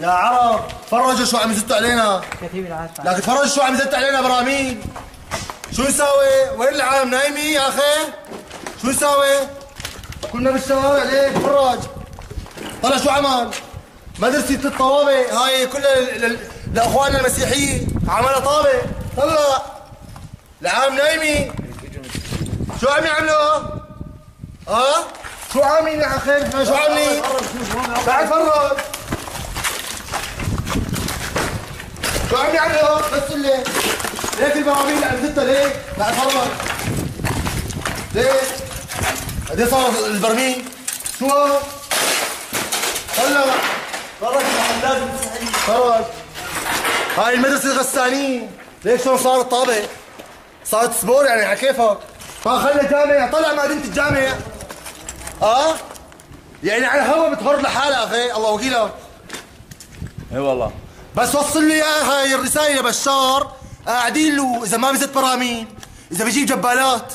يا عرب فرجوا شو عم يزتوا علينا كتيب العسل لكن فرجوا شو عم يزتوا علينا براميل شو نساوي؟ وين العالم نايمين يا أخي؟ شو نساوي؟ كنا بالشوارع ليه؟ فرج طلع شو عمل؟ مدرسة الطوابة هاي كلها ل- ل- لإخواننا المسيحيين عملها طابة طلع العالم نايمين شو عم يعملوا؟ آه؟ شو عاملين يا أخي؟ شو عاملين؟ تعال فرج شو عم يعملوا؟ بس اللي ليك البراميل اللي عم زتها ليك تعال فرج ليك قد إيه صار البرميل؟ شو؟ هو؟ طلع فرج لازم فرج هاي المدرسة الغسانين. ليك شلون صارت طابة؟ صارت سبور يعني على كيفك ما خلى جامع طلع مدينة الجامع آه يعني على الهوا بتهر لحالها أخي. الله وكيلك إي والله. بس وصل لي يا هاي الرسائل يا بشار. قاعدين له إذا ما بزت براميل إذا بجيب جبالات.